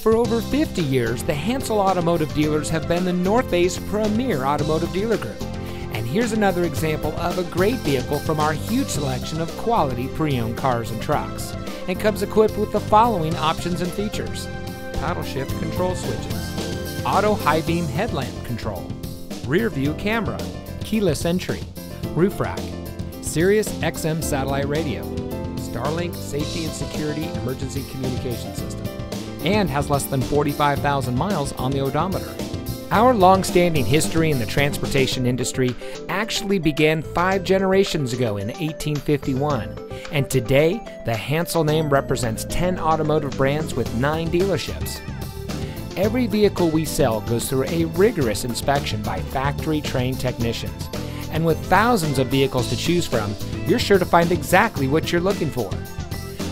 For over 50 years, the Hansel Automotive dealers have been the North Bay's premier automotive dealer group. And here's another example of a great vehicle from our huge selection of quality pre owned cars and trucks. It comes equipped with the following options and features paddle shift control switches, auto high beam headlamp control, rear view camera, keyless entry, roof rack, Sirius XM satellite radio, Starlink safety and security emergency communication system, and has less than 45,000 miles on the odometer. Our long standing history in the transportation industry actually began five generations ago in 1851, and today the Hansel name represents 10 automotive brands with 9 dealerships. Every vehicle we sell goes through a rigorous inspection by factory trained technicians. And with thousands of vehicles to choose from, you're sure to find exactly what you're looking for.